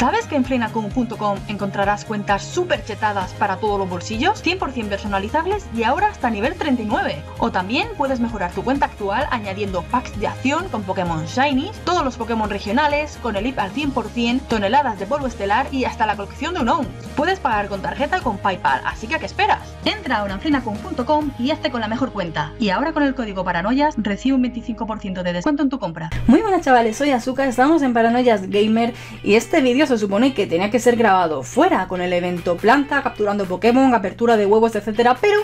¿Sabes que en fleinacon.com encontrarás cuentas súper chetadas para todos los bolsillos, 100% personalizables y ahora hasta nivel 39? O también puedes mejorar tu cuenta actual añadiendo packs de acción con Pokémon Shinies, todos los Pokémon regionales, con el IP al 100%, toneladas de polvo estelar y hasta la colección de Unown. Puedes pagar con tarjeta con PayPal, así que ¿a qué esperas? Entra ahora en fleinacon.com y hazte con la mejor cuenta. Y ahora con el código Paranoias recibe un 25% de descuento en tu compra. Muy buenas chavales, soy Azuka, estamos en Paranoias Gamer y este vídeo se supone que tenía que ser grabado fuera con el evento planta, capturando Pokémon, apertura de huevos, etcétera, pero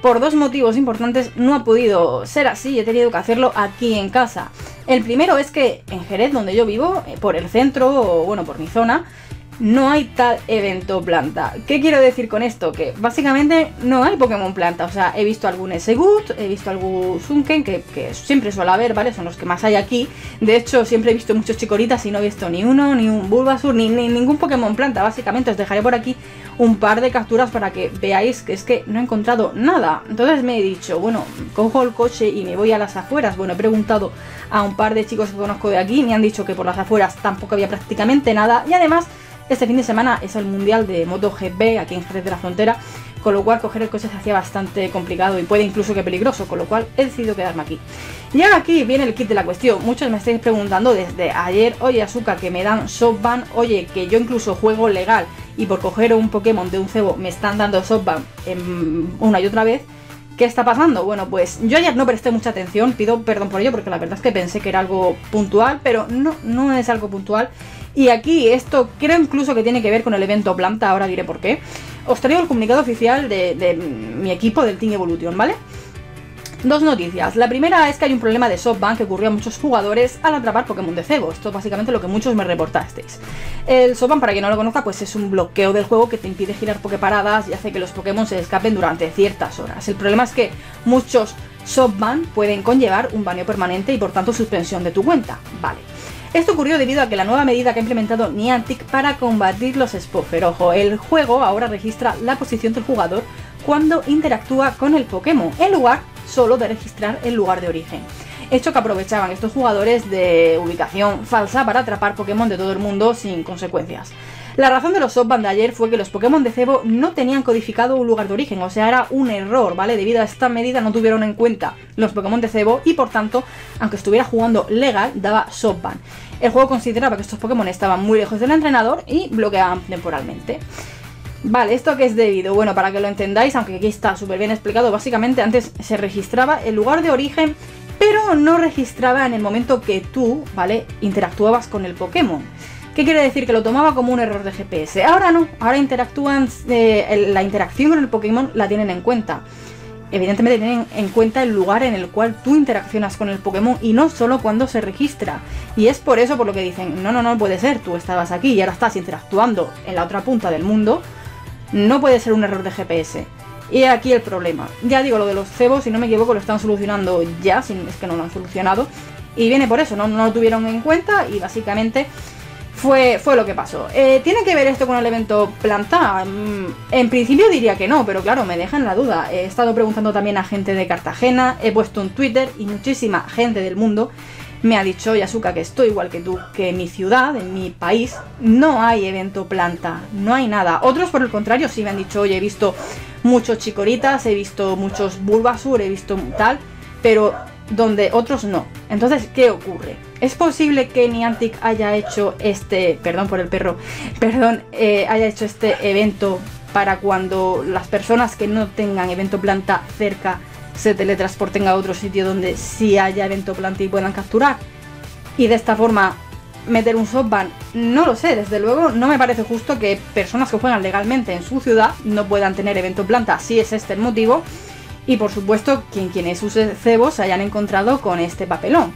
por dos motivos importantes no ha podido ser así, he tenido que hacerlo aquí en casa. El primero es que en Jerez, donde yo vivo, eh, por el centro, o bueno, por mi zona, no hay tal evento planta. ¿Qué quiero decir con esto? Que básicamente no hay Pokémon planta. O sea, he visto algún Esegut, he visto algún Sunken, que, siempre suele haber, ¿vale? Son los que más hay aquí. De hecho, siempre he visto muchos chicoritas y no he visto ni uno, ni un Bulbasur, ni, ni ningún Pokémon planta. Básicamente os dejaré por aquí un par de capturas para que veáis que es que no he encontrado nada. Entonces me he dicho, bueno, cojo el coche y me voy a las afueras. Bueno, he preguntado a un par de chicos que conozco de aquí, me han dicho que por las afueras tampoco había prácticamente nada. Y además este fin de semana es el Mundial de MotoGP aquí en Jerez de la Frontera, con lo cual coger el coche se hacía bastante complicado y puede incluso que peligroso, con lo cual he decidido quedarme aquí. Y aquí viene el kit de la cuestión. Muchos me estáis preguntando desde ayer, oye Azúcar, que me dan softban, oye, que yo incluso juego legal y por coger un Pokémon de un cebo me están dando softban una y otra vez. ¿Qué está pasando? Bueno, pues yo ayer no presté mucha atención, pido perdón por ello porque la verdad es que pensé que era algo puntual, pero no, no es algo puntual. Y aquí esto creo incluso que tiene que ver con el evento Planta, ahora diré por qué. Os traigo el comunicado oficial de, mi equipo del Team Evolution, ¿vale? Dos noticias. La primera es que hay un problema de SoftBank que ocurrió a muchos jugadores al atrapar Pokémon de cebo. Esto es básicamente lo que muchos me reportasteis. El SoftBank, para quien no lo conozca, pues es un bloqueo del juego que te impide girar Poképaradas y hace que los Pokémon se escapen durante ciertas horas. El problema es que muchos SoftBank pueden conllevar un baneo permanente y por tanto suspensión de tu cuenta. Vale. Esto ocurrió debido a que la nueva medida que ha implementado Niantic para combatir los Spoffer. Ojo, el juego ahora registra la posición del jugador cuando interactúa con el Pokémon, en lugar solo de registrar el lugar de origen. Hecho que aprovechaban estos jugadores de ubicación falsa para atrapar Pokémon de todo el mundo sin consecuencias. La razón de los softband de ayer fue que los Pokémon de cebo no tenían codificado un lugar de origen, o sea, era un error, ¿vale? Debido a esta medida no tuvieron en cuenta los Pokémon de cebo y por tanto, aunque estuviera jugando legal, daba softband. El juego consideraba que estos Pokémon estaban muy lejos del entrenador y bloqueaban temporalmente. Vale, ¿esto qué es debido? Bueno, para que lo entendáis, aunque aquí está súper bien explicado, básicamente antes se registraba el lugar de origen, pero no registraba en el momento que tú, ¿vale? Interactuabas con el Pokémon. ¿Qué quiere decir? Que lo tomaba como un error de GPS. Ahora no, ahora interactúan, eh, la interacción con el Pokémon la tienen en cuenta. Evidentemente tienen en cuenta el lugar en el cual tú interaccionas con el Pokémon y no solo cuando se registra. Y es por eso por lo que dicen, no, no, no puede ser, tú estabas aquí y ahora estás interactuando en la otra punta del mundo. No puede ser un error de GPS. Y aquí el problema. Ya digo, lo de los cebos, si no me equivoco, lo están solucionando ya, es que no lo han solucionado. Y viene por eso, no, no lo tuvieron en cuenta y básicamente fue, fue lo que pasó. Eh, ¿Tiene que ver esto con el evento Planta? Mm, en principio diría que no, pero claro, me deja en la duda. He estado preguntando también a gente de Cartagena, he puesto un Twitter y muchísima gente del mundo me ha dicho, Yasuka, que estoy igual que tú, que en mi ciudad, en mi país, no hay evento planta, no hay nada. Otros, por el contrario, sí me han dicho, oye, he visto muchos chicoritas, he visto muchos Bulbasur, he visto tal, pero donde otros no. Entonces, ¿qué ocurre? ¿Es posible que Niantic haya hecho este, perdón por el perro, perdón, eh, haya hecho este evento para cuando las personas que no tengan evento planta cerca se teletransporten a otro sitio donde sí haya evento planta y puedan capturar? Y de esta forma meter un softban, no lo sé, desde luego no me parece justo que personas que juegan legalmente en su ciudad no puedan tener evento planta, si es este el motivo, y por supuesto quien quienes sus cebos se hayan encontrado con este papelón.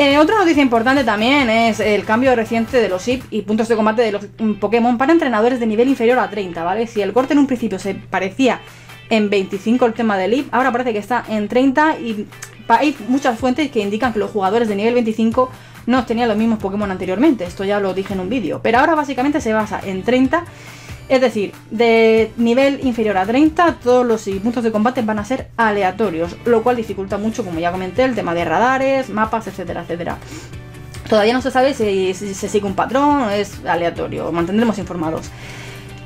Eh, otra noticia importante también es el cambio reciente de los IP y puntos de combate de los Pokémon para entrenadores de nivel inferior a 30, ¿vale? Si el corte en un principio se parecía en 25 el tema del IP, ahora parece que está en 30 y hay muchas fuentes que indican que los jugadores de nivel 25 no tenían los mismos Pokémon anteriormente, esto ya lo dije en un vídeo, pero ahora básicamente se basa en 30 es decir, de nivel inferior a 30, todos los puntos de combate van a ser aleatorios, lo cual dificulta mucho, como ya comenté, el tema de radares, mapas, etcétera, etcétera. Todavía no se sabe si, se sigue un patrón o es aleatorio, mantendremos informados.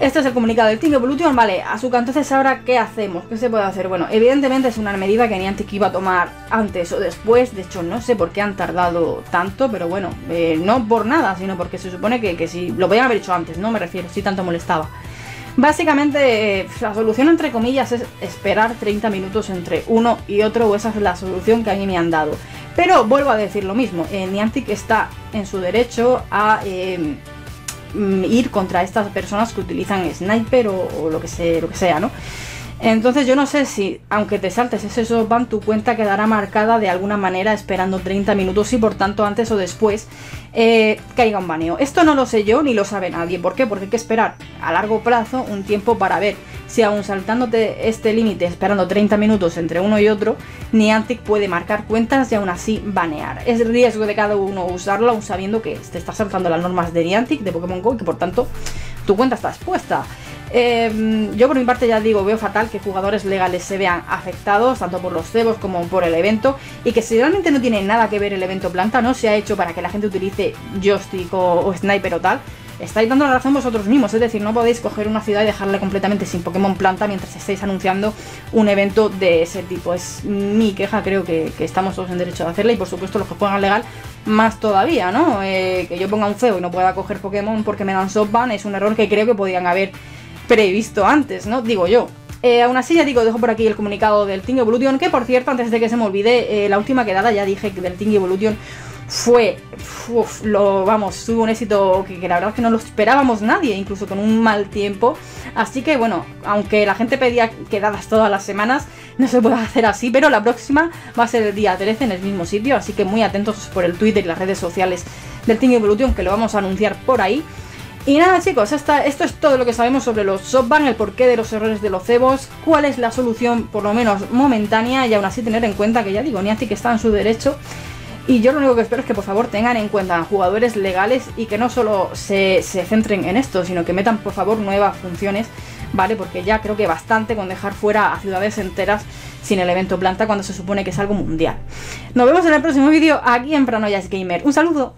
Este es el comunicado del Team Evolution. Vale, Azuka, entonces ahora, ¿qué hacemos? ¿Qué se puede hacer? Bueno, evidentemente es una medida que Niantic iba a tomar antes o después. De hecho, no sé por qué han tardado tanto, pero bueno, eh, no por nada, sino porque se supone que, que si lo podían haber hecho antes, ¿no? Me refiero, si tanto molestaba. Básicamente, eh, la solución entre comillas es esperar 30 minutos entre uno y otro, o esa es la solución que a mí me han dado. Pero vuelvo a decir lo mismo, eh, Niantic está en su derecho a eh, ir contra estas personas que utilizan sniper o, lo, que lo que sea, ¿no? Entonces yo no sé si, aunque te saltes ese softban, tu cuenta quedará marcada de alguna manera esperando 30 minutos y por tanto antes o después eh, caiga un baneo. Esto no lo sé yo ni lo sabe nadie. ¿Por qué? Porque hay que esperar a largo plazo un tiempo para ver si aún saltándote este límite, esperando 30 minutos entre uno y otro, Niantic puede marcar cuentas y aún así banear. Es riesgo de cada uno usarlo aún sabiendo que te está saltando las normas de Niantic, de Pokémon GO y que por tanto tu cuenta está expuesta. Em, yo por mi parte ya digo, veo fatal que jugadores legales se vean afectados, tanto por los cebos como por el evento, y que si realmente no tiene nada que ver el evento planta, no se ha hecho para que la gente utilice joystick o, sniper o tal, estáis dando la razón vosotros mismos, es decir, no podéis coger una ciudad y dejarla completamente sin Pokémon planta mientras estáis anunciando un evento de ese tipo. Es mi queja, creo que, estamos todos en derecho de hacerla y por supuesto los que pongan legal más todavía, ¿no? Eh, que yo ponga un feo y no pueda coger Pokémon porque me dan softban es un error que creo que podían haber previsto antes, ¿no? Digo yo. Eh, aún así, ya digo, dejo por aquí el comunicado del Team Evolution, que por cierto, antes de que se me olvide, eh, la última quedada ya dije que del Team Evolution fue, lo, vamos, tuvo un éxito que, la verdad es que no lo esperábamos nadie, incluso con un mal tiempo. Así que bueno, aunque la gente pedía quedadas todas las semanas, no se puede hacer así, pero la próxima va a ser el día 13 en el mismo sitio, así que muy atentos por el Twitter y las redes sociales del Team Evolution, que lo vamos a anunciar por ahí. Y nada chicos, esto es todo lo que sabemos sobre los softban, el porqué de los errores de los cebos, cuál es la solución por lo menos momentánea y aún así tener en cuenta que ya digo, Niantic está en su derecho y yo lo único que espero es que por favor tengan en cuenta jugadores legales y que no solo se, se, centren en esto, sino que metan por favor nuevas funciones, ¿vale? Porque ya creo que bastante con dejar fuera a ciudades enteras sin el evento planta cuando se supone que es algo mundial. Nos vemos en el próximo vídeo aquí en Pranoyas Gamer. Un saludo.